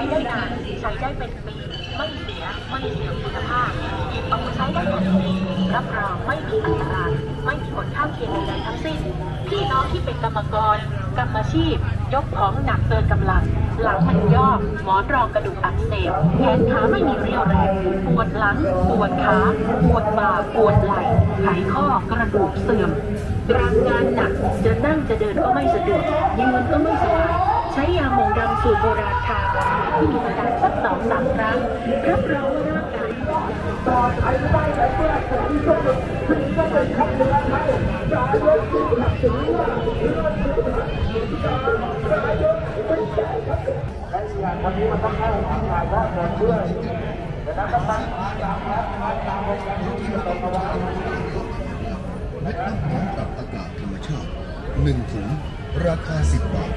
ใช้ได้นานใช้ได้เป็นปีไม่เสียไม่เสียคุณภาพหยิบเอาใช้ได้ทันปีรับรองไม่มีอันตรายไม่มีผลข้างเคียงใดทั้งสิ้นพี่น้องที่เป็นกรรมกรกรรมชีพ ยกของหนักเกินกำลัง หลังมันย่อหมอนรองกระดูกอักเสบแขนขาไม่มีเรี่ยวแรงปวดหลังปวดขาปวดบ่าปวดไหล่ไขข้อกระดูกเสื่อมแรงงานหนักจะนั่งจะเดินก็ไม่สะดวกยืนก็ไม่สบาย ใช้ยาหมองดำสูตรโบราณทาที่มีอาการสักสองสามครั้งรับรองว่าร่างกายและอีกอย่างวันนี้มันต้องเข้าทางถ่ายทอดสดด้วยนะครับต้องตั้งตามครับตามโปรแรมที่กำหนดเอาไว้เม็ดน้ำหอมปรับอากาศธรรมชาติหนึ่งถุงราคา 10 บาท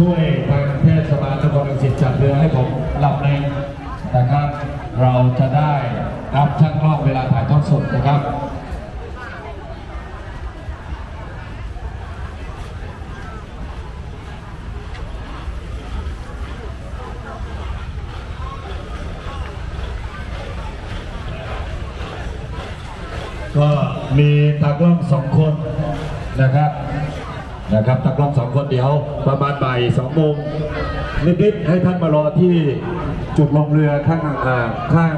ช่วยทางเทศบาลนครรังสิตจัดเรือให้ผมลำหนึ่งนะครับ เราจะได้รับช่างกล้องเวลาถ่ายทอดสดนะครับก็มีตากล้องสองคนนะครับ นะครับตากล้องสองคนเดี๋ยวประมาณบ่ายสองโมงนิดๆให้ท่านมารอที่จุดลงเรือข้างข้าง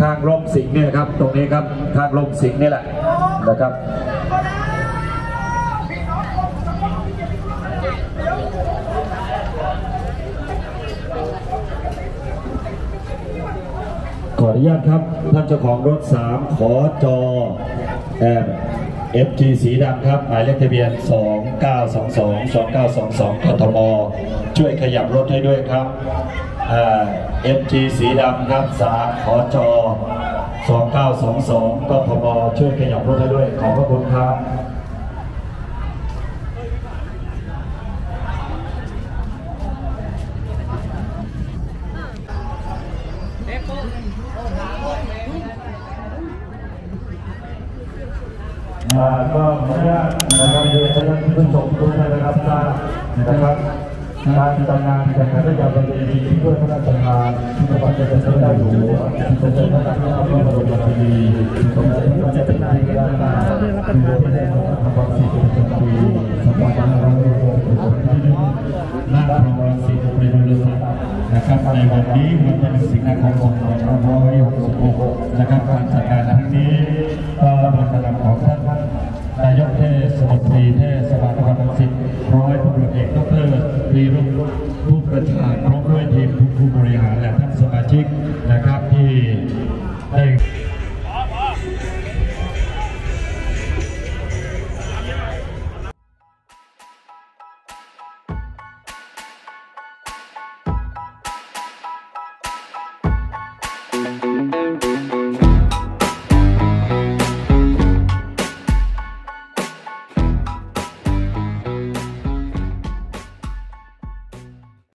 ข้างร่มสิงห์เนี่ยครับ ตรงนี้ครับข้างร่มสิงห์นี่แหละนะครับขออนุญาตครับท่านเจ้าของรถ 3 ขอจอแอม FG สีดำครับหมายเลขทะเบียน 2922 2922กทม ช่วยขยับรถให้ด้วยครับอ่า FG สีดำครับสาขอจอ2922กทม ช่วยขยับรถให้ด้วย ขอบพระคุณครับ ก็ขออนุญาตนะครับเรียนท่านผู้ชมทุกท่านนะครับทราบนะครับการจัดงานแข่งขันเรือยาวประเพณีด้วยพระราชทานที่จังหวัดเชียงรายได้อยู่เป็นเจ้าหน้าที่พระบรมราชินีสมเด็จพระเจ้าเป็นนายกาคือพระเดชพระบรมศรีสุริโปีสองพันห้าร้อยหกสิบหกที่หน้าพระบรมศรีสุริโปีนะครับในวันนี้วันที่หนึ่งสิงหาคมสองพันห้าร้อยหกสิบหกนะครับการจัดงานครั้งนี้ก็บนกระดับของท่านนายกเทศมนตรีเทศบาลนครรังสิตร้อยตำรวจเอกด ร